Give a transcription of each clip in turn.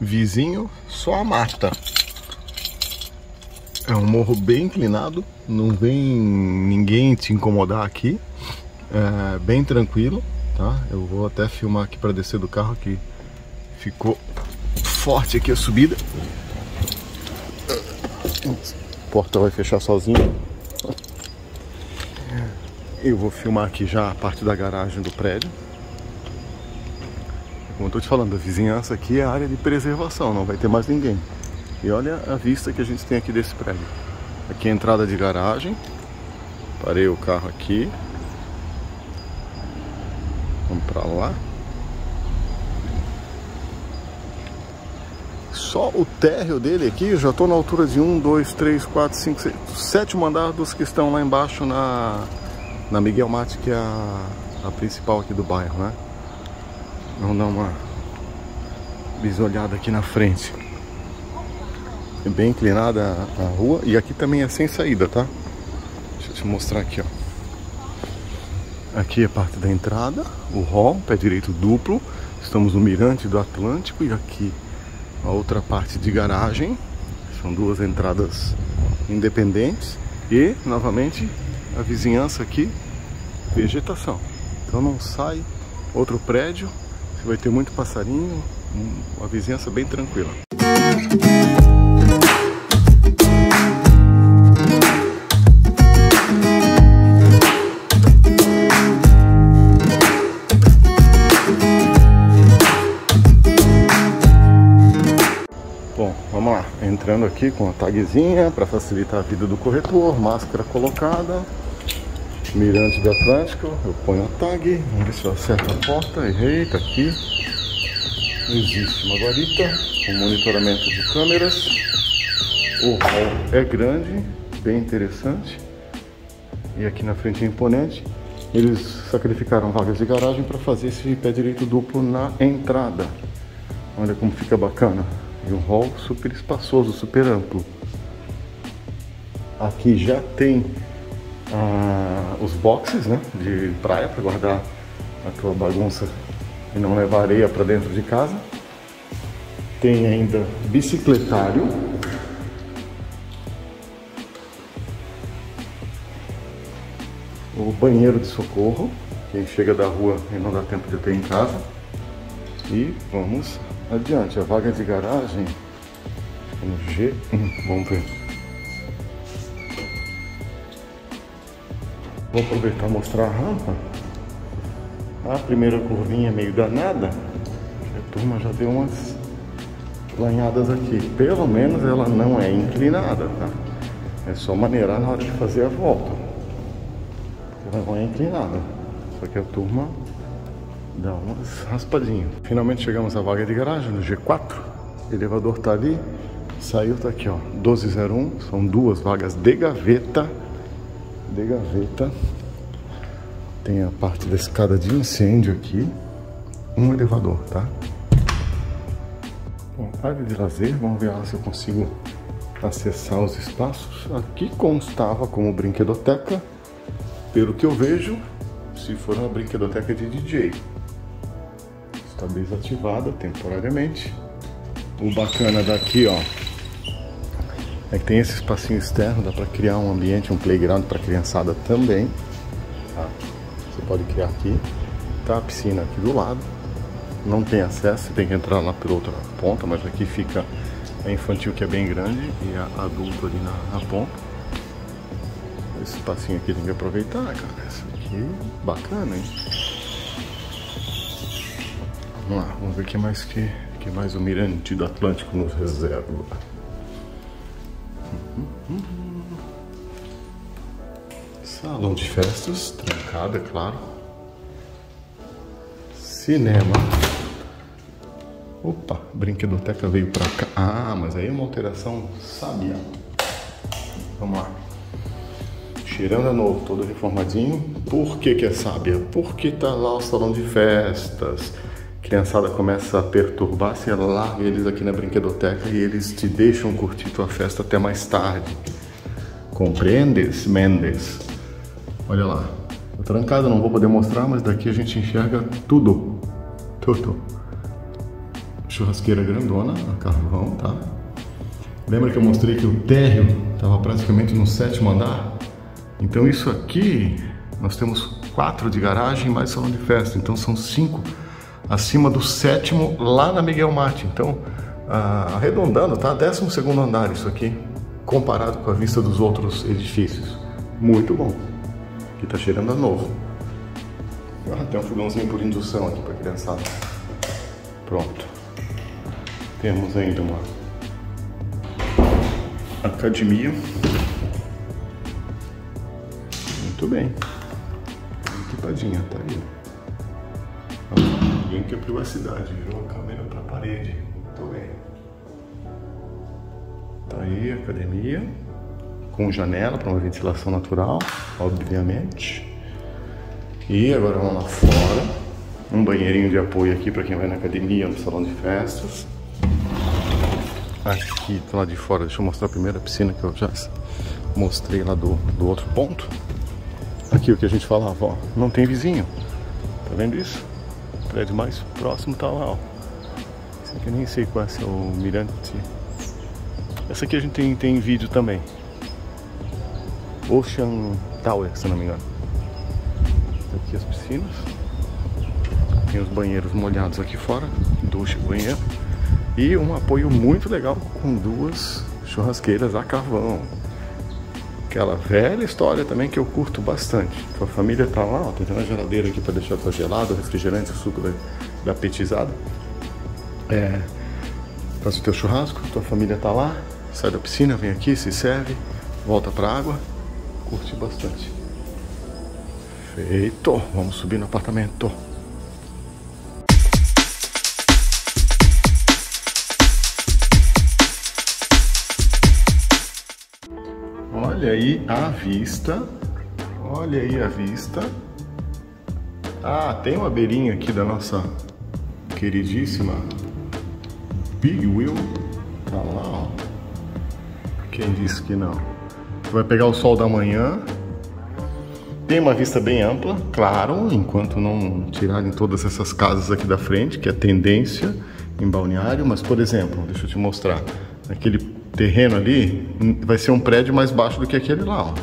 Vizinho, só a mata. É um morro bem inclinado, não vem ninguém te incomodar aqui. É bem tranquilo, tá? Eu vou até filmar aqui para descer do carro que ficou forte aqui a subida. A porta vai fechar sozinha. Eu vou filmar aqui já a parte da garagem do prédio. Como eu tô te falando, a vizinhança aqui é área de preservação, não vai ter mais ninguém. E olha a vista que a gente tem aqui desse prédio. Aqui é a entrada de garagem. Parei o carro aqui. Vamos pra lá. Só o térreo dele aqui, já estou na altura de 1, 2, 3, 4, 5, 6, sétimo andar dos que estão lá embaixo na, na Miguel Mate, que é a, a principal aqui do bairro, né? Vamos dar uma bisolhada aqui na frente. É bem inclinada a, rua e aqui também é sem saída, tá? Deixa eu te mostrar aqui, ó. Aqui é parte da entrada, o hall, pé direito duplo. Estamos no mirante do Atlântico e aqui a outra parte de garagem. São duas entradas independentes e, novamente, a vizinhança aqui, vegetação. Então não sai outro prédio, vai ter muito passarinho, uma vizinhança bem tranquila. Bom, vamos lá. Entrando aqui com a tagzinha para facilitar a vida do corretor, máscara colocada. Mirante do Atlântico, eu ponho a tag, vamos ver se eu acerto a porta. Errei, tá aqui. Existe uma guarita com monitoramento de câmeras. O hall é grande, bem interessante. E aqui na frente é imponente. Eles sacrificaram vagas de garagem para fazer esse pé direito duplo na entrada. Olha como fica bacana. E um hall super espaçoso, super amplo. Aqui já tem ah, os boxes né, de praia para guardar a tua bagunça e não levar areia para dentro de casa. Tem ainda bicicletário. O banheiro de socorro, quem chega da rua e não dá tempo de ter em casa. E vamos adiante. A vaga de garagem no G. Vamos ver. Vou aproveitar e mostrar a rampa. A primeira curvinha meio danada. A turma já deu umas lanhadas aqui. Pelo menos ela não é inclinada, tá? É só maneirar na hora de fazer a volta. Ela não é inclinada. Só que a turma dá umas raspadinhas. Finalmente chegamos à vaga de garagem, no G4. O elevador tá ali. Saiu, tá aqui, ó. 1201. São duas vagas de gaveta. De gaveta. Tem a parte da escada de incêndio aqui. Um elevador, tá? Bom, área de lazer. Vamos ver se eu consigo acessar os espaços. Aqui constava como brinquedoteca. Pelo que eu vejo, se for uma brinquedoteca de DJ. Está desativada temporariamente. O bacana daqui, ó, é que tem esse espacinho externo, dá para criar um ambiente, um playground para criançada também. Tá? Você pode criar aqui. Tá a piscina aqui do lado. Não tem acesso, você tem que entrar lá pela outra ponta, mas aqui fica a infantil que é bem grande e a adulto ali na, na ponta. Esse espacinho aqui tem que aproveitar, cara. Isso aqui bacana, hein? Vamos lá, vamos ver o que mais que, que mais o Mirante do Atlântico nos reserva. Salão de festas, trancado, é claro. Cinema. Opa, brinquedoteca veio pra cá. Ah, mas aí é uma alteração sábia. Vamos lá. Cheirando a novo, todo reformadinho. Por que que é sábia? Porque tá lá o salão de festas. Criançada começa a perturbar, você larga eles aqui na brinquedoteca e eles te deixam curtir tua festa até mais tarde. Compreendes, Mendes? Olha lá. Tô trancado, não vou poder mostrar, mas daqui a gente enxerga tudo. Tudo. churrasqueira grandona, a carvão, tá? Lembra que eu mostrei que o térreo estava praticamente no sétimo andar? Então isso aqui, nós temos quatro de garagem mais salão de festa, então são cinco acima do sétimo lá na Miguel Mate. Então, ah, arredondando, tá? Décimo segundo andar isso aqui, comparado com a vista dos outros edifícios. Muito bom. Aqui tá cheirando a novo. Ah, tem um fogãozinho por indução aqui para criançada. Pronto. Temos ainda uma academia. Muito bem. Equipadinha, tá aí. Ninguém quer privacidade, virou a câmera para a parede. Muito bem. Tá aí a academia. Com janela para uma ventilação natural, obviamente. E agora vamos lá fora. Um banheirinho de apoio aqui para quem vai na academia, no salão de festas. Aqui do lado de fora, deixa eu mostrar a primeira piscina que eu já mostrei lá do, do outro ponto. Aqui o que a gente falava, ó, não tem vizinho. Tá vendo isso? Prédio mais próximo tá lá, ó. Esse aqui eu nem sei qual é, é o Mirante. Essa aqui a gente tem, tem vídeo também. Ocean Tower, se não me engano. Aqui as piscinas. Tem os banheiros molhados aqui fora, ducha e banheiro. E um apoio muito legal com duas churrasqueiras a carvão. Aquela velha história também que eu curto bastante. Tua família tá lá, ó, tem uma geladeira aqui para deixar tua gelada, refrigerante, suco da, da petizada. É, faz o teu churrasco, tua família tá lá, sai da piscina, vem aqui, se serve, volta pra água, curte bastante. Feito, vamos subir no apartamento. Olha aí a vista. Olha aí a vista. Ah, tem uma beirinha aqui da nossa queridíssima Big Wheel. Tá lá, ó. Quem disse que não? Vai pegar o sol da manhã. Tem uma vista bem ampla, claro, enquanto não tirarem todas essas casas aqui da frente, que é tendência em balneário, mas por exemplo, deixa eu te mostrar, aquele terreno ali vai ser um prédio mais baixo do que aquele lá, ó.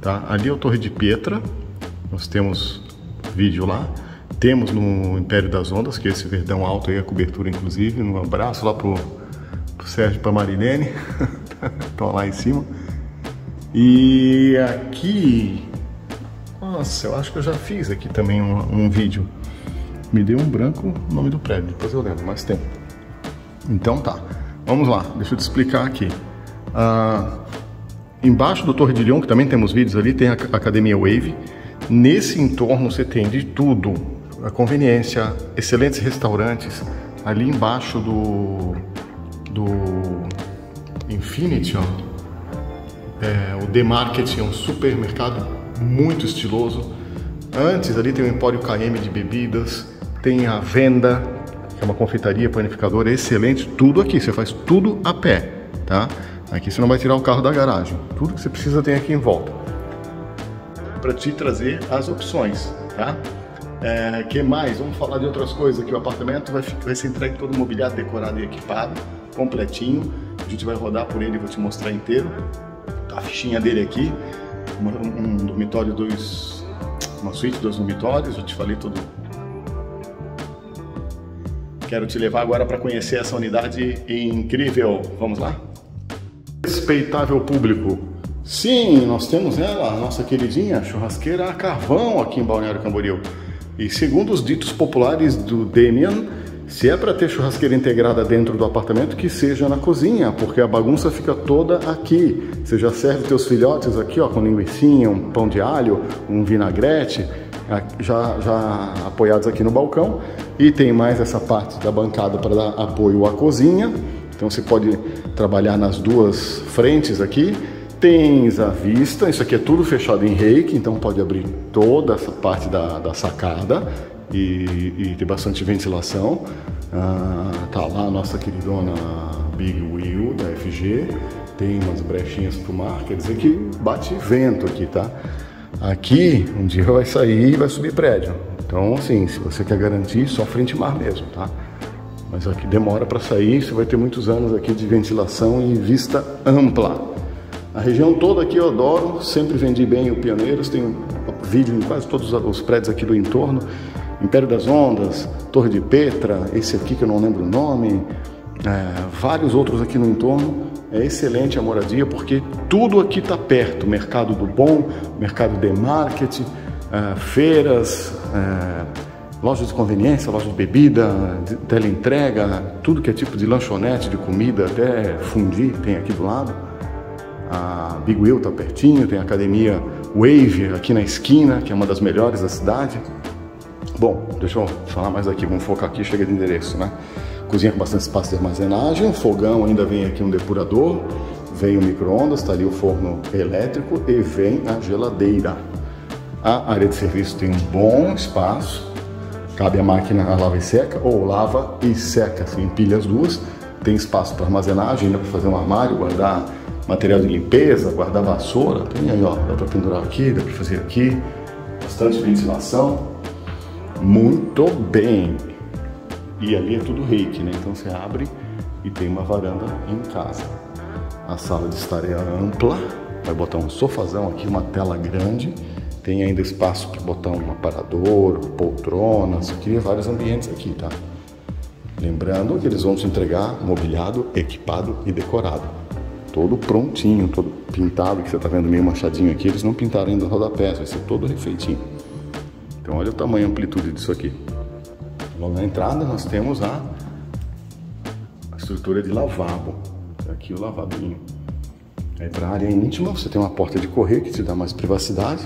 Tá? Ali é o Torre de Pietra, nós temos vídeo lá. Temos no Império das Ondas, que é esse verdão alto aí, a cobertura inclusive. Um abraço lá pro, pro Sérgio e pra Marilene, estão lá em cima. E aqui, nossa, eu acho que eu já fiz aqui também um, um vídeo. Me deu um branco o nome do prédio, depois eu lembro, mas tem. Então tá. Vamos lá, deixa eu te explicar aqui. Ah, embaixo do Torre de Leão, que também temos vídeos ali, tem a Academia Wave. Nesse entorno você tem de tudo. A conveniência, excelentes restaurantes. Ali embaixo do, do Infinity, ó, é, o The Market é um supermercado muito estiloso. Antes ali tem o Empório KM de bebidas, tem a venda, é uma confeitaria, panificadora excelente, tudo aqui, você faz tudo a pé, tá? Aqui você não vai tirar o carro da garagem, tudo que você precisa tem aqui em volta. Para te trazer as opções, tá? É, que mais? Vamos falar de outras coisas aqui. O apartamento vai, vai ser entregue todo mobiliado, decorado e equipado, completinho. A gente vai rodar por ele e vou te mostrar inteiro. A fichinha dele aqui, um, um dormitório, dois, uma suíte, dois dormitórios. Já te falei todo Quero te levar agora para conhecer essa unidade incrível. Vamos lá? Respeitável público. Sim, nós temos ela, a nossa queridinha churrasqueira a carvão aqui em Balneário Camboriú. E segundo os ditos populares do Damian, se é para ter churrasqueira integrada dentro do apartamento, que seja na cozinha, porque a bagunça fica toda aqui. Você já serve teus filhotes aqui, ó, com linguiça, um pão de alho, um vinagrete já, já apoiados aqui no balcão. E tem mais essa parte da bancada para dar apoio à cozinha. Então você pode trabalhar nas duas frentes aqui. Tens a vista, isso aqui é tudo fechado em reiki, então pode abrir toda essa parte da, da sacada e, e ter bastante ventilação. Ah, tá lá a nossa queridona Big Wheel da FG, tem umas brechinhas para o mar, quer dizer que bate vento aqui, tá? Aqui, um dia vai sair e vai subir prédio. Então, assim, se você quer garantir, só frente mar mesmo, tá? Mas aqui demora para sair, você vai ter muitos anos aqui de ventilação e vista ampla. A região toda aqui eu adoro, sempre vendi bem o Pioneiros, tenho vídeo em quase todos os prédios aqui do entorno. Império das Ondas, Torre de Petra, esse aqui que eu não lembro o nome, é, vários outros aqui no entorno. É excelente a moradia porque tudo aqui está perto. Mercado do Bom, mercado de market, é, feiras, é, lojas de conveniência, lojas de bebida, teleentrega, tudo que é tipo de lanchonete, de comida, até fundir tem aqui do lado. A Big Wheel está pertinho, tem a academia Wave aqui na esquina, que é uma das melhores da cidade. Bom, deixa eu falar mais aqui, vamos focar aqui, chega de endereço, né? Cozinha com bastante espaço de armazenagem, fogão ainda vem aqui um depurador, vem o micro-ondas, está ali o forno elétrico e vem a geladeira. A área de serviço tem um bom espaço, cabe a máquina a lava e seca, ou lava e seca, assim, empilha as duas. Tem espaço para armazenagem, ainda para fazer um armário, guardar material de limpeza, guardar vassoura, tem aí, ó, dá para pendurar aqui, dá para fazer aqui, bastante ventilação. Muito bem! E ali é tudo reiki, né? Então você abre e tem uma varanda em casa. A sala de estar é ampla, vai botar um sofazão aqui, uma tela grande. Tem ainda espaço para botar um aparador, poltronas, queria vários ambientes aqui, tá? Lembrando que eles vão te entregar mobiliado, equipado e decorado. Todo prontinho, todo pintado, que você está vendo meio machadinho aqui, eles não pintaram ainda o rodapé, vai ser todo refeitinho. Então olha o tamanho e amplitude disso aqui. Logo na entrada nós temos a, a estrutura de lavabo. Aqui o lavabinho. Aí para a área íntima você tem uma porta de correr que te dá mais privacidade.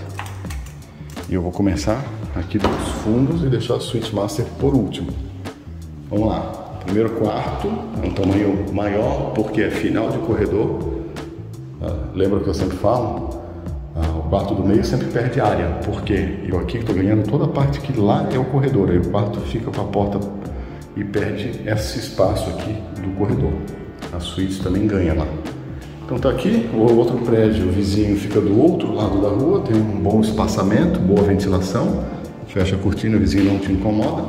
E eu vou começar aqui dos fundos e deixar a suíte master por último. Vamos lá. Primeiro quarto, é um tamanho maior porque é final de corredor. Ah, lembra que eu sempre falo? Quarto do meio sempre perde área, porque eu aqui estou ganhando toda a parte que lá é o corredor, aí o quarto fica com a porta e perde esse espaço aqui do corredor. A suíte também ganha lá. Então tá aqui, o outro prédio, o vizinho fica do outro lado da rua, tem um bom espaçamento, boa ventilação, fecha a cortina, o vizinho não te incomoda.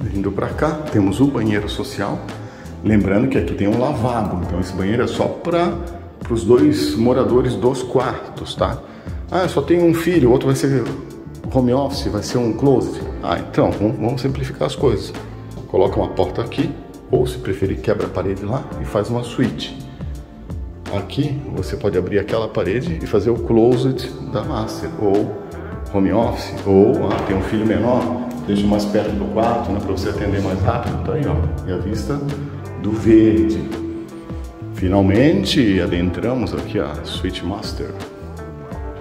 Vindo para cá, temos o banheiro social, lembrando que aqui tem um lavabo, então esse banheiro é só para para os dois moradores dos quartos, tá? Ah, só tenho um filho, o outro vai ser home office, vai ser um closet. Ah, então, vamos simplificar as coisas. Coloca uma porta aqui, ou se preferir, quebra a parede lá e faz uma suíte. Aqui você pode abrir aquela parede e fazer o closet da master, ou home office, ou ah, tem um filho menor, deixa mais perto do quarto, né, para você atender mais rápido. Tá aí, ó, e a vista do verde, Finalmente adentramos aqui a Switch Master.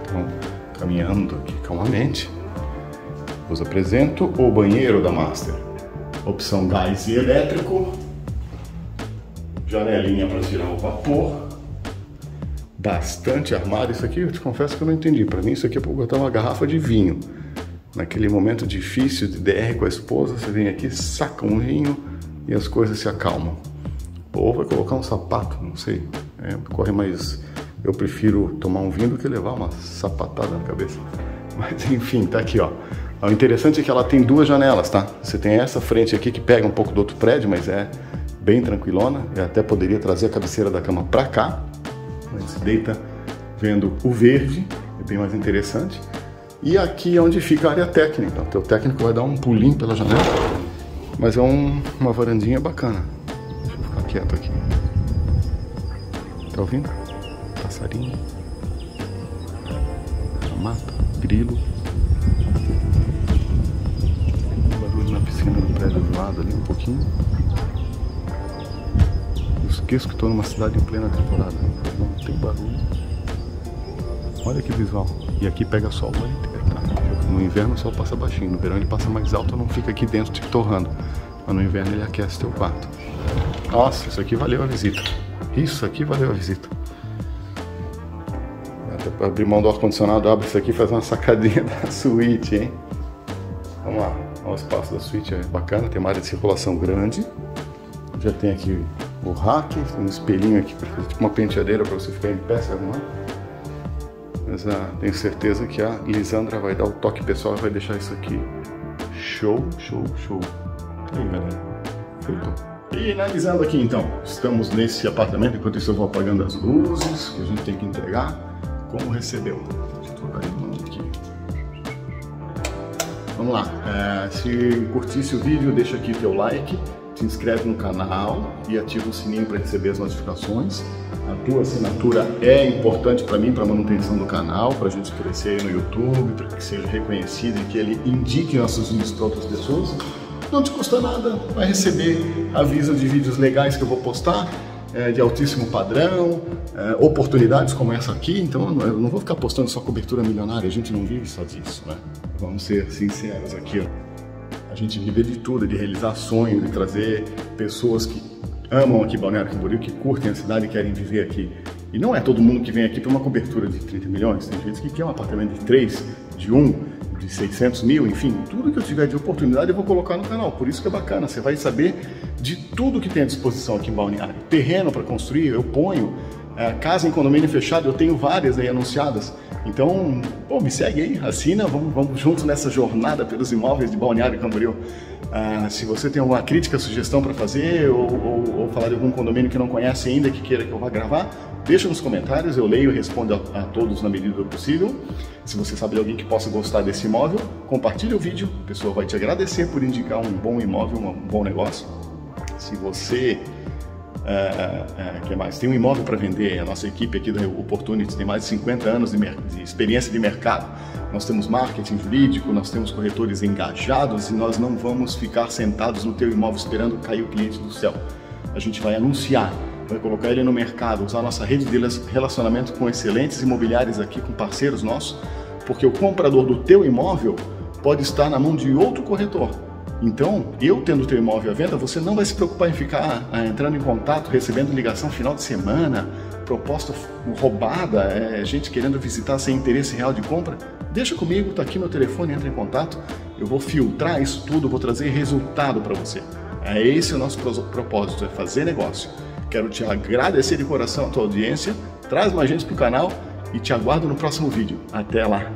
Então, caminhando aqui calmamente, vos apresento o banheiro da Master. Opção gás e elétrico, janelinha para tirar o vapor, bastante armário. Isso aqui eu te confesso que eu não entendi. Para mim, isso aqui é para botar uma garrafa de vinho. Naquele momento difícil de DR com a esposa, você vem aqui, saca um vinho e as coisas se acalmam. Ou vai colocar um sapato, não sei. É, corre mais. Eu prefiro tomar um vinho do que levar uma sapatada na cabeça. Mas enfim, tá aqui, ó. O interessante é que ela tem duas janelas, tá? Você tem essa frente aqui que pega um pouco do outro prédio, mas é bem tranquilona. Eu até poderia trazer a cabeceira da cama pra cá. Mas se deita vendo o verde, é bem mais interessante. E aqui é onde fica a área técnica. O teu técnico vai dar um pulinho pela janela, mas é um, uma varandinha bacana quieto aqui. Tá ouvindo? Passarinho. Mata, grilo. Um barulho na piscina do prédio do lado ali um pouquinho. Eu esqueço que estou numa cidade em plena temporada. Não tem barulho. Olha que visual. E aqui pega sol o ano inteiro, tá? No inverno o sol passa baixinho, no verão ele passa mais alto, não fica aqui dentro te torrando. Mas no inverno ele aquece teu quarto. Nossa, isso aqui valeu a visita. Isso aqui valeu a visita. Até para abrir mão do ar-condicionado, abre isso aqui e faz uma sacadinha da suíte, hein? Vamos lá. O espaço da suíte, é bacana, tem uma área de circulação grande. Já tem aqui o rack, um espelhinho aqui tipo uma penteadeira para você ficar em pé se arrumar. Mas ah, tenho certeza que a Lisandra vai dar o toque pessoal e vai deixar isso aqui show, show, show. Aí, galera. Perfeito. Finalizando aqui então, estamos nesse apartamento, enquanto isso eu vou apagando as luzes que a gente tem que entregar. Como recebeu? Deixa eu trocar aqui. Vamos lá, é, se curtisse o vídeo, deixa aqui teu like, se inscreve no canal e ativa o sininho para receber as notificações. A tua assinatura é importante para mim, para a manutenção do canal, para a gente crescer no YouTube, para que seja reconhecido e que ele indique nossos vídeos para outras pessoas. Não te custa nada, vai receber aviso de vídeos legais que eu vou postar, é, de altíssimo padrão, é, oportunidades como essa aqui, então eu não vou ficar postando só cobertura milionária, a gente não vive só disso, né? Vamos ser sinceros aqui, ó. A gente vive de tudo, de realizar sonhos, de trazer pessoas que amam aqui Balneário Camboriú, que curtem a cidade e querem viver aqui. E não é todo mundo que vem aqui para uma cobertura de 30 milhões, tem gente que quer um apartamento de 3, de 1, de 600 mil, enfim, tudo que eu tiver de oportunidade eu vou colocar no canal. Por isso que é bacana, você vai saber de tudo que tem à disposição aqui em Balneário. Terreno para construir, eu ponho. É, casa em condomínio fechado, eu tenho várias aí anunciadas. Então, pô, me segue aí, assina, vamos, vamos juntos nessa jornada pelos imóveis de Balneário Camboriú. Ah, se você tem alguma crítica, sugestão para fazer ou, ou, ou, falar de algum condomínio que não conhece ainda que queira que eu vá gravar, deixa nos comentários, eu leio e respondo a, a todos na medida do possível. Se você sabe de alguém que possa gostar desse imóvel, compartilhe o vídeo, a pessoa vai te agradecer por indicar um bom imóvel, um bom negócio. Se você Uh, uh, mais? Tem um imóvel para vender. A nossa equipe aqui da Opportunity tem mais de 50 anos de, de, experiência de mercado. Nós temos marketing jurídico, nós temos corretores engajados e nós não vamos ficar sentados no teu imóvel esperando cair o cliente do céu. A gente vai anunciar, vai colocar ele no mercado, usar a nossa rede de relacionamento com excelentes imobiliários aqui, com parceiros nossos, porque o comprador do teu imóvel pode estar na mão de outro corretor então, eu tendo o teu imóvel à venda, você não vai se preocupar em ficar ah, entrando em contato, recebendo ligação final de semana, proposta roubada, é, gente querendo visitar sem interesse real de compra. Deixa comigo, tá aqui meu telefone, entra em contato. Eu vou filtrar isso tudo, vou trazer resultado para você. É esse o nosso propósito, é fazer negócio. Quero te agradecer de coração a tua audiência, traz mais gente para o canal e te aguardo no próximo vídeo. Até lá!